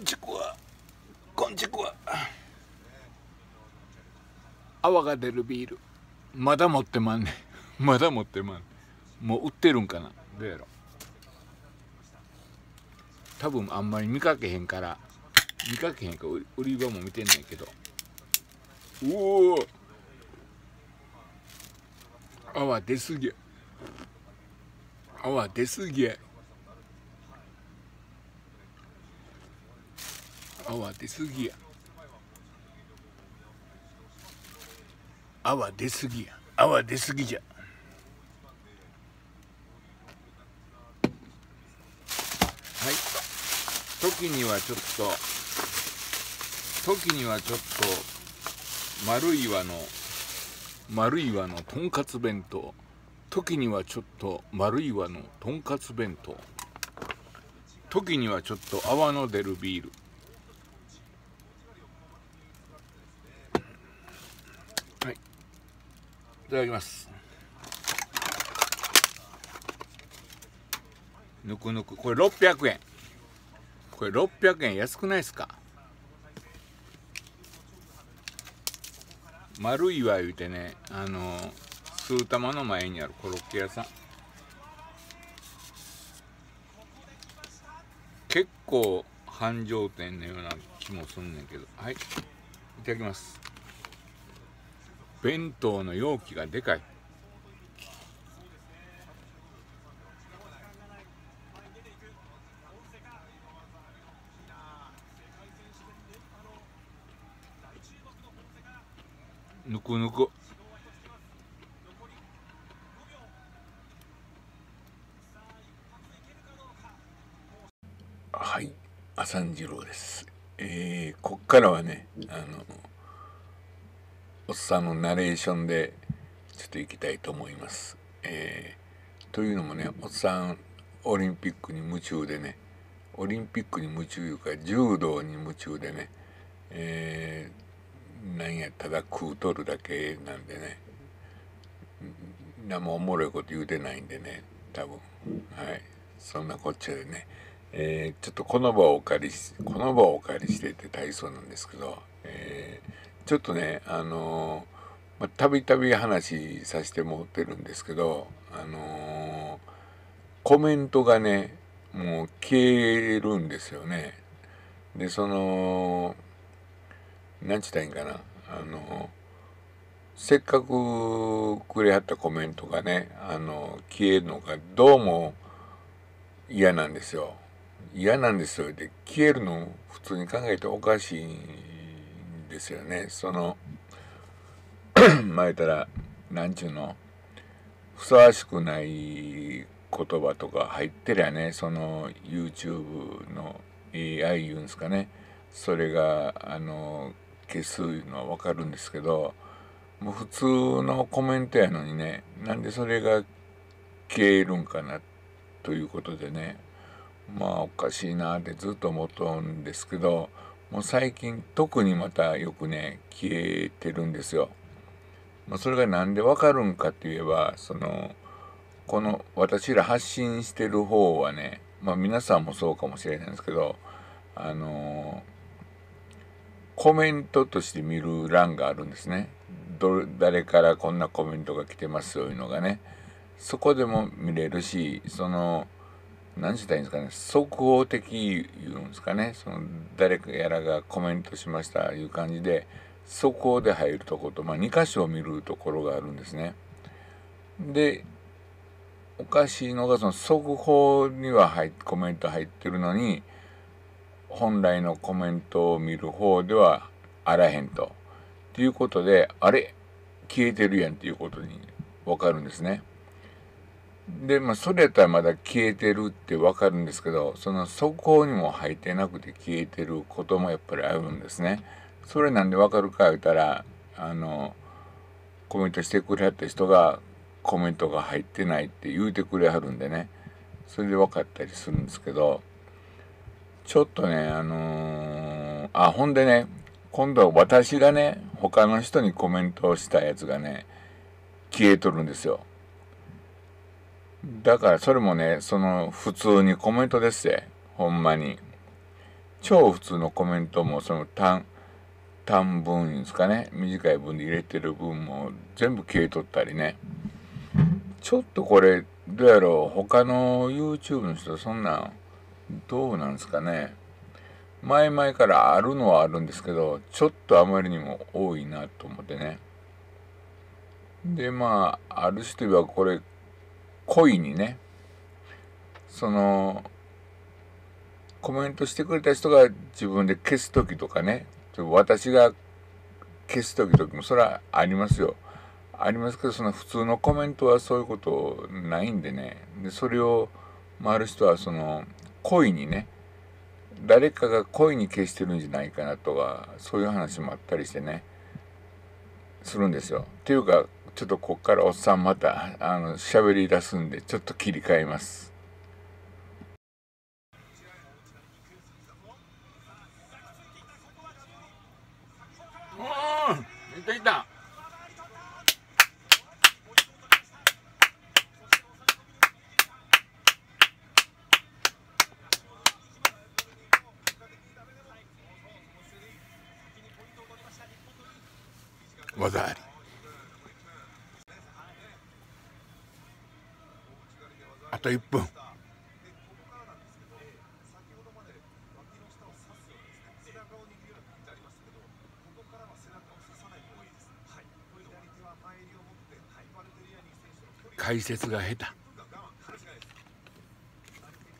んちくわ。こんちくわ。泡が出るビール。まだ持ってまんねん。まだ持ってまんねん。もう売ってるんかな。どうやろ。多分あんまり見かけへんから見かけへんか。売り場も見てないけど。おお。泡出すぎや。泡出すぎや泡出すぎや。泡出すぎや。泡出すぎじゃ。はい。時にはちょっと時にはちょっと丸い岩の丸い輪のとんかつ弁当。時にはちょっと丸い輪のとんかつ弁当。時にはちょっと泡の出るビールはいいただきます。ぬくぬく。これ600円。これ600円。安くないですか？丸いわ言うてねあのスー玉の前にあるコロッケ屋さん。結構繁盛店のような気もすんねんけど。はい。いただきます。弁当の容器がでかい。ぬくぬく。はい朝次郎です。えー、こっからはねあのおっさんのナレーションでちょっと行きたいと思います。えー、というのもねおっさんオリンピックに夢中でねオリンピックに夢中いうか柔道に夢中でねえーなんやただ食うとるだけなんでね何もおもろいこと言うてないんでね多分。はい。そんなこっちゃでね、えー、ちょっとこの場をお借りしこの場をお借りしてて体操なんですけど、えー、ちょっとねあの、たびたび話させてもらってるんですけどあの、コメントがねもう消えるんですよね。でその何ちったらいいんかな。あのせっかくくれはったコメントがねあの消えるのがどうも嫌なんですよ。嫌なんですよ。で消えるの普通に考えておかしいですよね。その 前たら何ちゅうのふさわしくない言葉とか入ってりゃね。その YouTube の AI 言うんですかね。それがあの消すのは分かるんですけどもう普通のコメントやのにねなんでそれが消えるんかなということでね。まあおかしいなってずっと思っとんですけどもう最近特にまたよくね消えてるんですよ。まあ、それが何でわかるんかって言えばそのこの私ら発信してる方はねまあ皆さんもそうかもしれないんですけどあのコメントとして見る欄があるんですね。ど誰からこんなコメントが来てますよいうのがね。そこでも見れるし、その、何て言ったらいいんですかね、速報的言うんですかね、その誰かやらがコメントしましたいう感じで、速報で入るとこと、まあ、2箇所を見るところがあるんですね。で、おかしいのが、その速報には入コメント入ってるのに、本来のコメントを見る方ではあらへんと。ということで、あれ消えてるやんっていうことにわかるんですね。で、まあ、それやったらまだ消えてるってわかるんですけど、その速報にも入ってなくて消えてることもやっぱりあるんですね。それなんでわかるか言ったら、あの、コメントしてくれはった人がコメントが入ってないって言うてくれはるんでね、それで分かったりするんですけど、ちょっとね、あのー、あ、ほんでね、今度は私がね、他の人にコメントをしたやつがね、消えとるんですよ。だからそれもね、その普通にコメントですよ。ほんまに。超普通のコメントもその短短文ですかね。短い文で入れてる文も全部消えとったりね。ちょっとこれどうやろう。他の YouTube の人そんなんどうなんですかね。前々からあるのはあるんですけどちょっとあまりにも多いなと思ってね。でまあある人はこれ故意にねそのコメントしてくれた人が自分で消す時とかね私が消す時とかもそれはありますよありますけどその普通のコメントはそういうことないんでねでそれを回る人はその故意にね誰かが故意に消してるんじゃないかなとかそういう話もあったりしてねするんですよ。っていうかちょっとこっからおっさんまたあの喋り出すんでちょっと切り替えます。うん、いた。技ありと1分。解説が下手。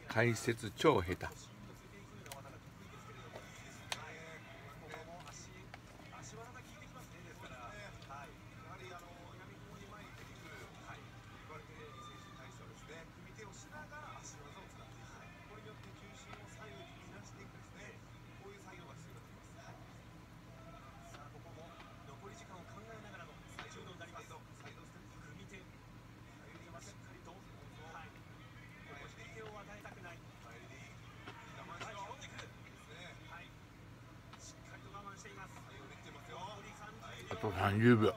解説超下手。做成月饼。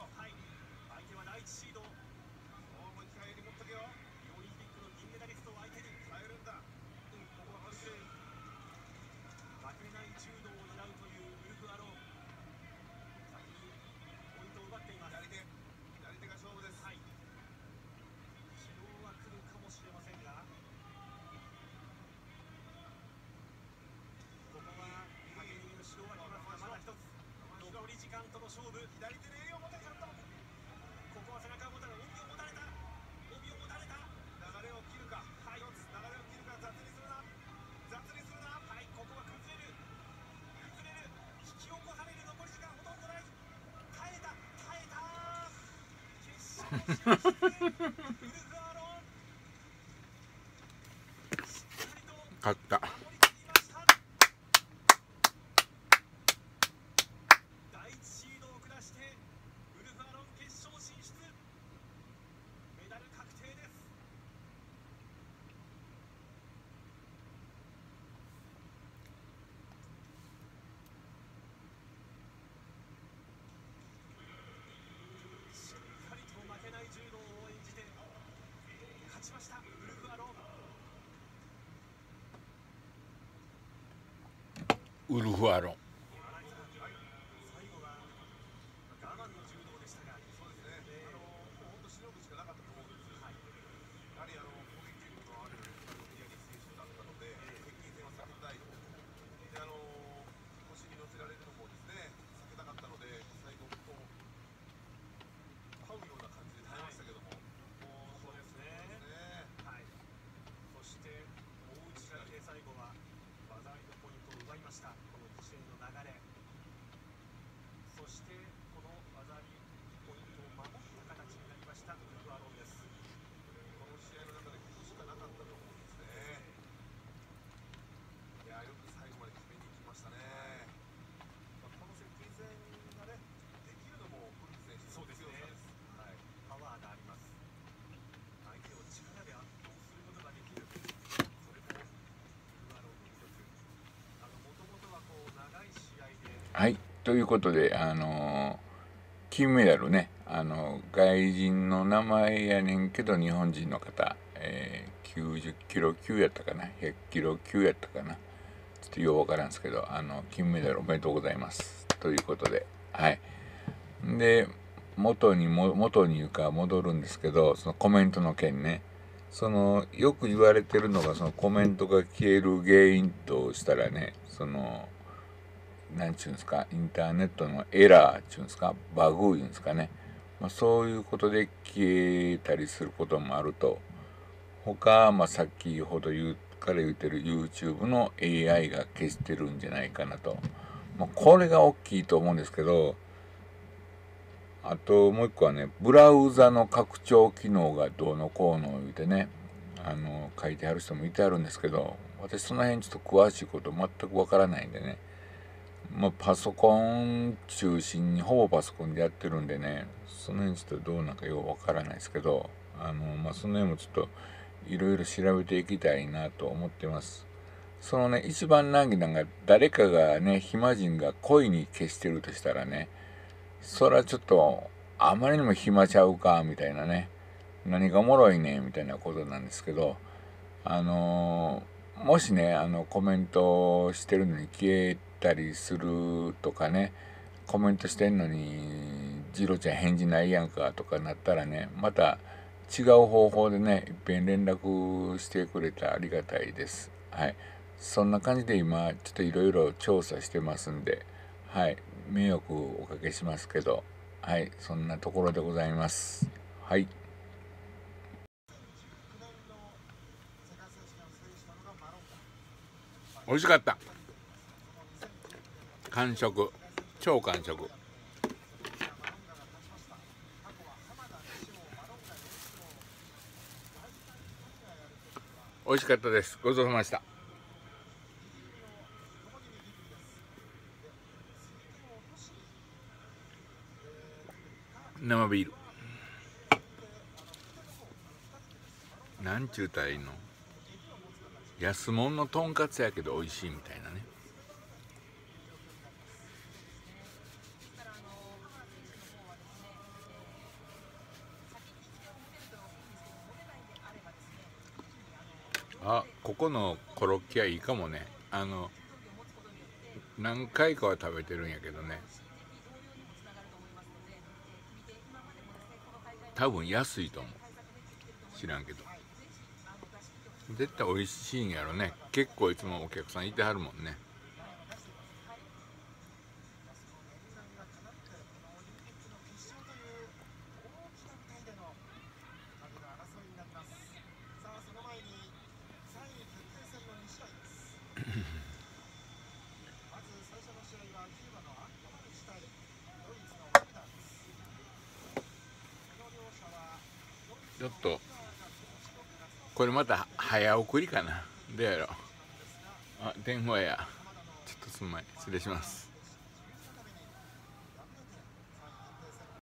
勝った。ウということであの金メダルねあの外人の名前やねんけど日本人の方、えー、90キロ級やったかな100キロ級やったかなちょっとようわからんすけどあの金メダルおめでとうございます。ということではい。で元にも元に言うか戻るんですけどそのコメントの件ね。そのよく言われてるのがそのコメントが消える原因としたらねその何ちゅうんですかインターネットのエラーちゅうんですかバグいうんですかね、まあ、そういうことで消えたりすることもあると他、まあ、さっきほど言うから言ってる YouTube の AI が消してるんじゃないかなと、まあ、これが大きいと思うんですけどあともう一個はねブラウザの拡張機能がどうのこうの言うてねあの書いてある人もいてあるんですけど私その辺ちょっと詳しいこと全くわからないんでね。まあ、パソコン中心にほぼパソコンでやってるんでねその辺ちょっとどうなんかようわからないですけどあの、まあ、その辺もちょっといろいろ調べていきたいなと思ってます。そのね一番難儀なのが誰かがね暇人が恋に消してるとしたらねそれはちょっとあまりにも暇ちゃうかみたいなね何がおもろいねみたいなことなんですけどあのー、もしねあのコメントしてるのに消えたりするとかねコメントしてんのに「ジロちゃん返事ないやんか」とかなったらねまた違う方法でねいっぺん連絡してくれたありがたいです。はい。そんな感じで今ちょっといろいろ調査してますんではい。迷惑おかけしますけどはい。そんなところでございます。はい。美味しかった。完食。超完食。美味しかったです。ごちそうさまでした。生ビール。なんちゅうたらいいの？安物のとんかつやけど美味しいみたいなね。あここのコロッケはいいかもね。あの何回かは食べてるんやけどね。多分安いと思う。知らんけど。絶対美味しいんやろね。結構いつもお客さんいてはるもんね。ちょっとこれまた早送りかな。どうやろあ電話や。ちょっとすんまい失礼します。